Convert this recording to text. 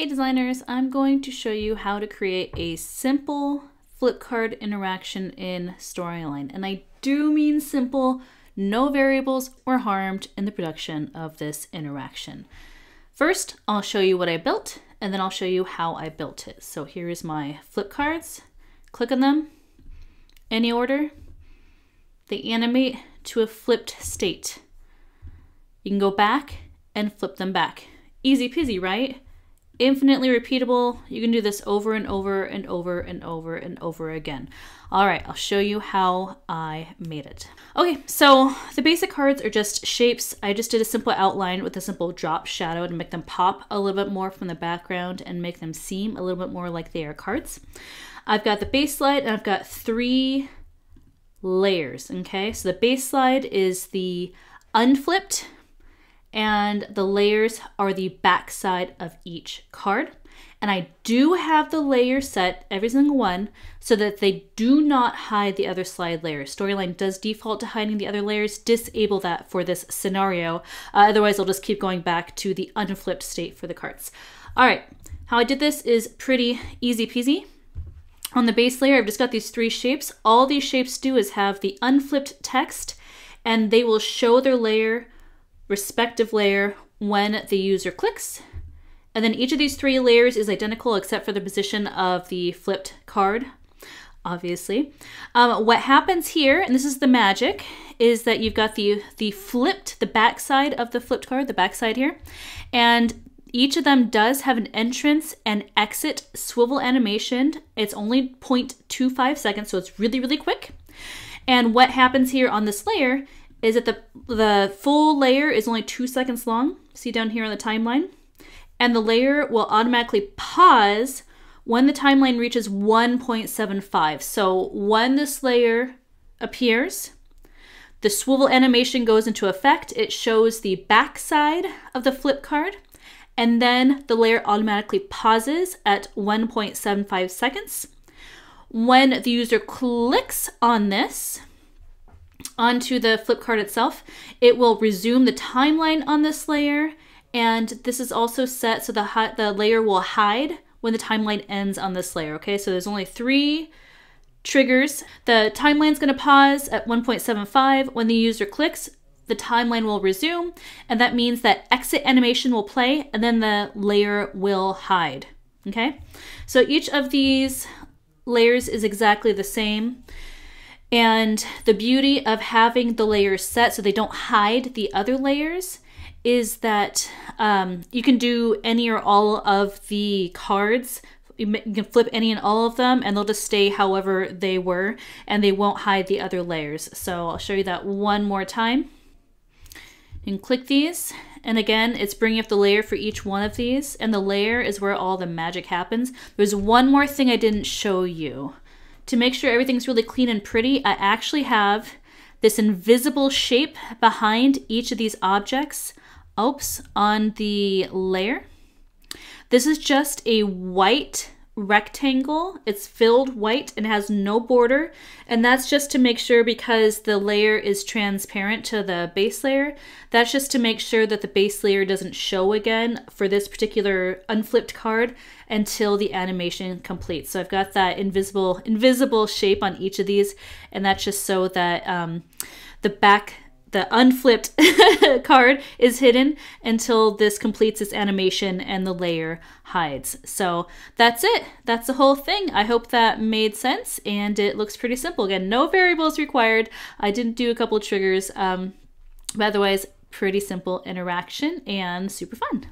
Hey designers, I'm going to show you how to create a simple flip card interaction in Storyline. And I do mean simple, no variables were harmed in the production of this interaction. First, I'll show you what I built, and then I'll show you how I built it. So here is my flip cards. Click on them, any order. They animate to a flipped state. You can go back and flip them back. Easy peasy, right? Infinitely repeatable. You can do this over and over and over and over and over again. All right, I'll show you how I made it. Okay, so the basic cards are just shapes. I just did a simple outline with a simple drop shadow to make them pop a little bit more from the background and make them seem a little bit more like they are cards. I've got the base slide and I've got three layers, okay? So the base slide is the unflipped and the layers are the back side of each card. And I do have the layer set, every single one, so that they do not hide the other slide layers. Storyline does default to hiding the other layers. Disable that for this scenario. Uh, otherwise, I'll just keep going back to the unflipped state for the cards. All right, how I did this is pretty easy peasy. On the base layer, I've just got these three shapes. All these shapes do is have the unflipped text, and they will show their layer respective layer when the user clicks. And then each of these three layers is identical except for the position of the flipped card, obviously. Um, what happens here, and this is the magic, is that you've got the, the flipped, the backside of the flipped card, the backside here, and each of them does have an entrance and exit swivel animation. It's only 0.25 seconds, so it's really, really quick. And what happens here on this layer is that the, the full layer is only two seconds long. See down here on the timeline? And the layer will automatically pause when the timeline reaches 1.75. So when this layer appears, the swivel animation goes into effect. It shows the backside of the flip card, and then the layer automatically pauses at 1.75 seconds. When the user clicks on this, onto the flip card itself, it will resume the timeline on this layer. And this is also set so the, the layer will hide when the timeline ends on this layer. Okay, so there's only three triggers. The timeline's going to pause at 1.75. When the user clicks, the timeline will resume, and that means that exit animation will play, and then the layer will hide. Okay, so each of these layers is exactly the same. And the beauty of having the layers set so they don't hide the other layers is that um, you can do any or all of the cards. You can flip any and all of them and they'll just stay however they were and they won't hide the other layers. So I'll show you that one more time. And click these and again, it's bringing up the layer for each one of these, and the layer is where all the magic happens. There's one more thing I didn't show you. To make sure everything's really clean and pretty, I actually have this invisible shape behind each of these objects. Oops, on the layer. This is just a white rectangle. It's filled white and has no border. And that's just to make sure because the layer is transparent to the base layer, that's just to make sure that the base layer doesn't show again for this particular unflipped card until the animation completes. So I've got that invisible invisible shape on each of these and that's just so that um, the back the unflipped card is hidden until this completes its animation and the layer hides. So that's it. That's the whole thing. I hope that made sense and it looks pretty simple. Again, no variables required. I didn't do a couple triggers, um, but otherwise pretty simple interaction and super fun.